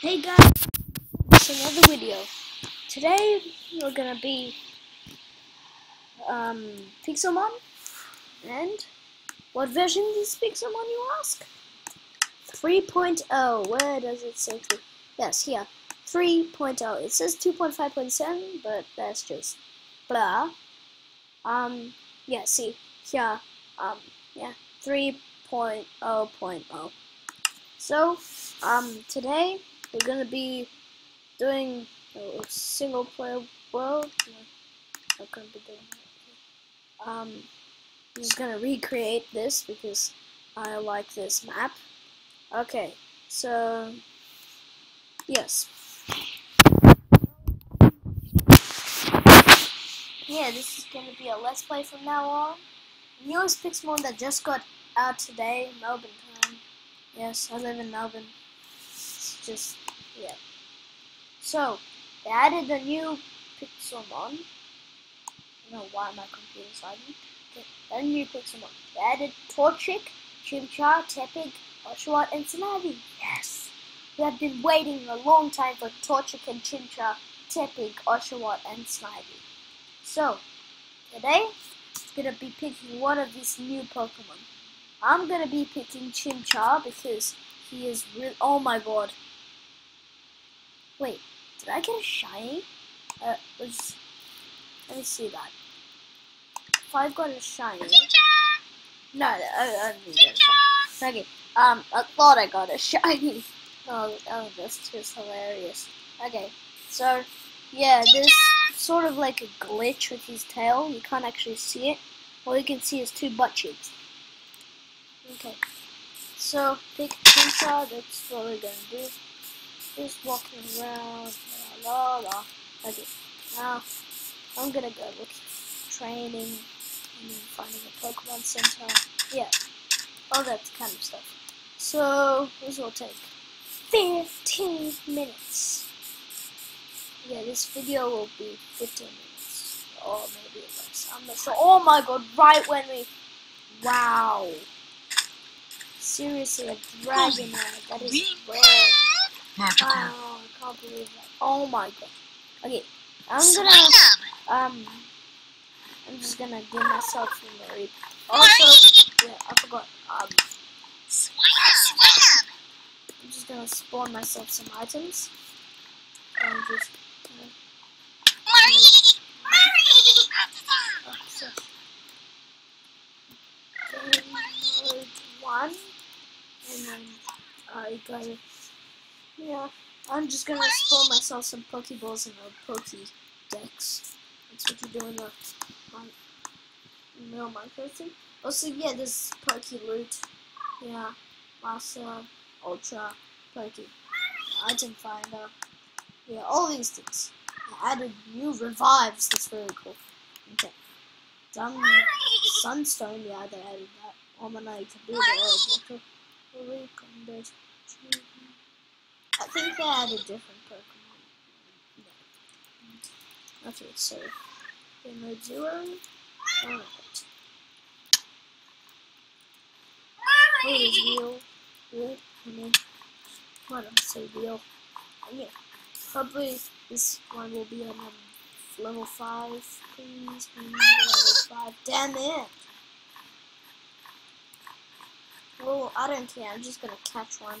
Hey guys, it's another video. Today we're gonna be um, Pixelmon, and what version is Pixelmon you ask? 3.0. Where does it say? Three? Yes, here. 3.0. It says 2.5.7, but that's just blah. Um, yeah. See here. Um, yeah. 3.0.0. So, um, today we're gonna be doing a single player world. No, not gonna be doing that. Um, I'm just gonna recreate this because I like this map. Okay, so yes. Yeah, this is gonna be a let's play from now on. Newest Pixelmon that just got out today, Melbourne time. Yes, I live in Melbourne. Just, yeah. So, they added a new Pixelmon. I don't know why my computer's lagging. A new Pixelmon. They added Torchic, Chimchar, Tepig, Oshawott, and Snivy. Yes! We have been waiting a long time for Torchic and Chimchar, Tepig, Oshawott, and Snivy. So, today, I'm gonna be picking one of these new Pokemon. I'm gonna be picking Chimchar because he is real. Oh my god. Wait, did I get a shiny? Uh, let's, let me see that. If I've got a shiny. No, I, I didn't get a shiny. Okay, um, I thought I got a shiny. Oh, oh, that's just hilarious. Okay, so, yeah, there's sort of like a glitch with his tail. You can't actually see it. All you can see is two butt cheeks. Okay. So, pick Pizza, that's what we're gonna do. Just walking around, la la la. Okay, now I'm gonna go look training and then finding a Pokemon Center. Yeah, all that kind of stuff. So, this will take 15 minutes. Yeah, this video will be 15 minutes. Or maybe less. I'm not sure. Oh my god, right when we. Wow. Seriously, a dragon egg. That is rare. Wow, I can't believe that. Oh my god. Okay, I'm gonna um I'm just gonna give myself a Mareep. Also yeah, I forgot. Um I'm just gonna spawn myself some items. And just uh, so, okay, one and then I got it. Yeah, I'm just gonna spawn myself some Pokeballs and a Pokedex. That's what you do in the um, real Minecraft thing. Also, yeah, this Poke loot. Yeah, Master, Ultra, Poke, Item Finder. Yeah, all these things. I added new revives. That's very cool. Okay. Done. Sunstone. Yeah, they added that. Almanite. Builder. I think they had a different Pokemon. No. Okay, so Game Zero. Alright. Oh, it's real. Real. I mean, what I'm say real. Yeah. Probably this one will be on um, level 5. Please level 5. Damn it! Well, I don't care. I'm just gonna catch one.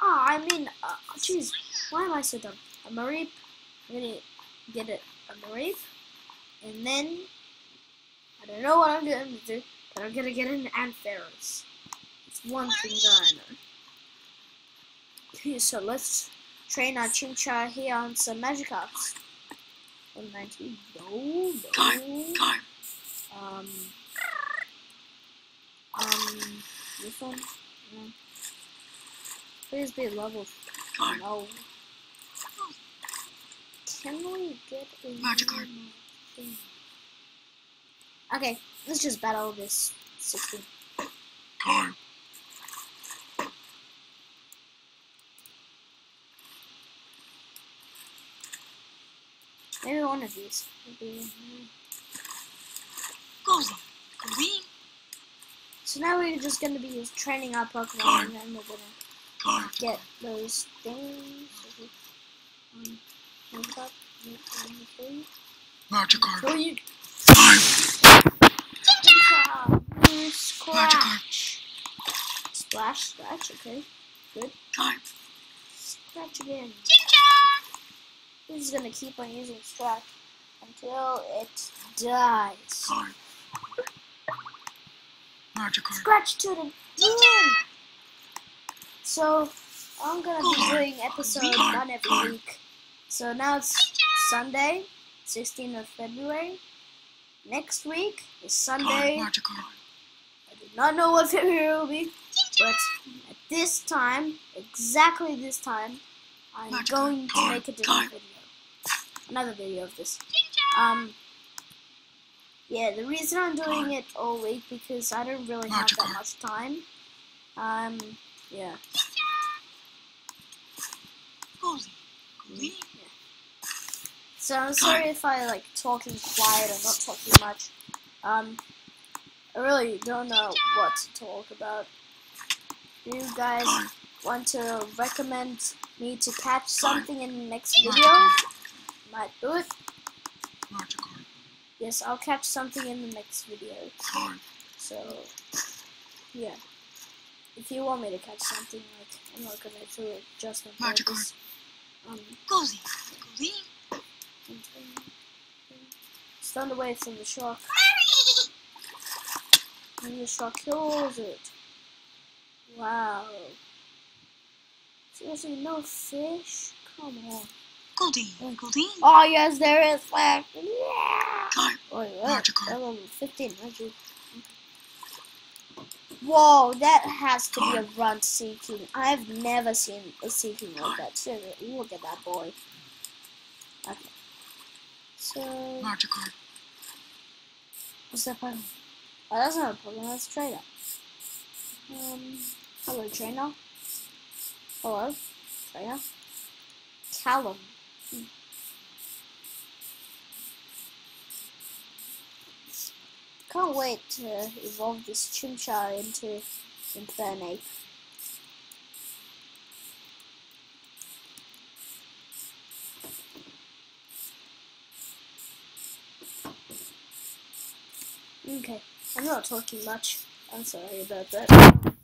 Ah, I mean, uh, jeez, why am I so dumb? A Mareep, I'm gonna get it a Mareep, and then... I don't know what I'm gonna do, but I'm gonna get an Ampharos. It's one thing that I know. Okay, so let's train our Chimchar here on some magic Magikarps. 190. No, no. Um, um, this one? No. Please be level. Card. No. Can we get a Magikarp. thing? Okay, let's just battle this 16. Card. Maybe one of these. Maybe, mm. Gozy. Green. So now we're just gonna be training our Pokemon Card. and then we're gonna Card. get those things. Um, that? Magikarp. three. Card. Ah, Scratch. Splash, scratch, okay. Card. Scratch again. This is gonna keep on using scratch until it dies. Card. Magikarp. Scratch to the moon! So, I'm gonna be doing episode one every week. So now it's Sunday, 16th of February. Next week is Sunday. I do not know what February will be, but at this time, exactly this time, I'm going to make a different video. Another video of this. Um, yeah, the reason I'm doing it all week because I don't really have that much time. Um, yeah. So I'm sorry if I like talking quiet or not talking much. Um, I really don't know what to talk about. Do you guys want to recommend me to catch something in the next video? Might do it. Yes, I'll catch something in the next video. So, yeah. If you want me to catch something, like I'm not gonna do it just on Magikarp. Um, Gozy. Green. stand away from the shark. And the shark kills it. Wow. Seriously, no fish? Come on. Goldeen. Goldeen. Oh yes, there is fish. Yeah. Card. Oh yeah. Magikarp. Level 15, magic. Whoa, that has to be a run Seaking. I've never seen a Seaking like that. Seriously, look at that boy. Okay. So, Magikarp. what's that Pokemon? Oh, that's not a Pokemon, that's a trainer. Um, hello, trainer. Hello, trainer. Callum. Can't wait to evolve this Chimchar into Infernape. Okay, I'm not talking much. I'm sorry about that.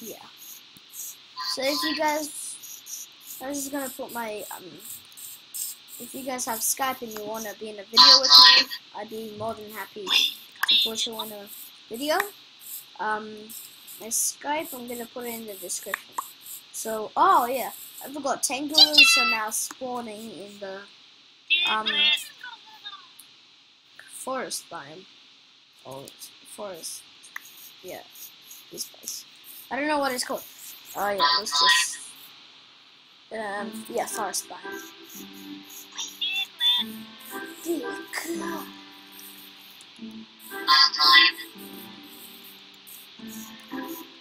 Yeah. So if you guys, I was just gonna put my um, if you guys have Skype and you wanna be in a video with me, I'd be more than happy to put you on a video. Um, my Skype, I'm gonna put it in the description. So, oh yeah, I forgot. Tangelas are now spawning in the um forest biome. Oh, it's forest. Yeah, this place. I don't know what it's called. Oh yeah, let's just um yeah, forest biome.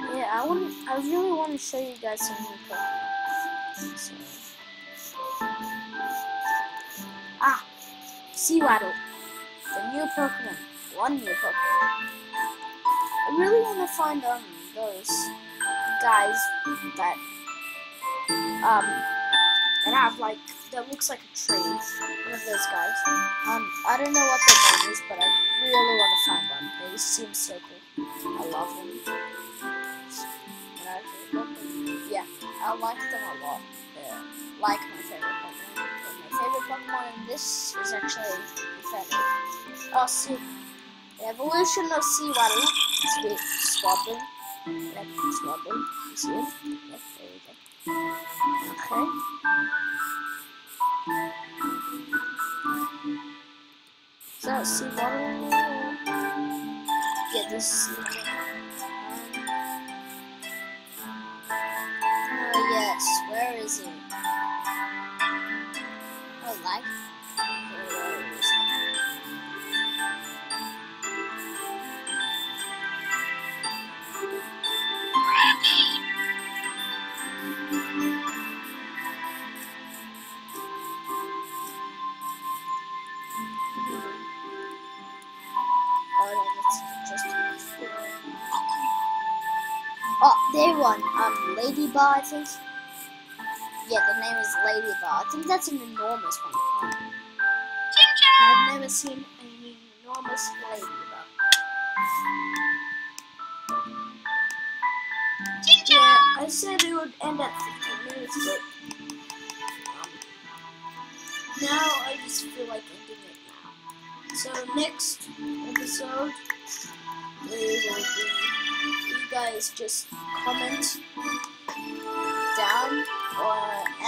Yeah, I want. I really want to show you guys some new Pokemon. Ah, Sewaddle, the new Pokemon. One new Pokemon. I really want to find um those guys that um that have like that looks like a tree. One of those guys. Um, I don't know what their name is, but I really want to find one. They seem so cool. I love them. Yeah, I like them a lot. They're like my favorite Pokemon. But my favorite Pokemon in this is actually Infernape. Oh, see, the evolution of Sewaddle is with Swadloon. Yep, Swadloon. See it? Yep, there go. Okay. So Sewaddle. get this. Um, oh Ladybug, I think. Yeah, the name is Ladybug. I think that's an enormous one. I've never seen an enormous ladybug. Yeah, I said it would end at 15 minutes, but um, now I just feel like ending it now. So next episode, we will be, guys just comment down or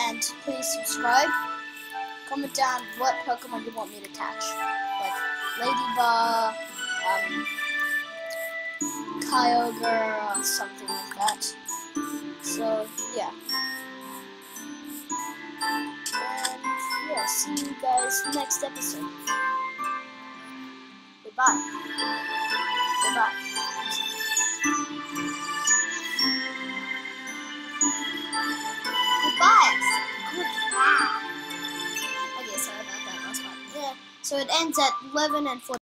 and please subscribe. Comment down what Pokemon you want me to catch, like Ladybug, um, Kyogre, or something like that. So yeah. And yeah, see you guys next episode. Goodbye. So it ends at 11 and 14.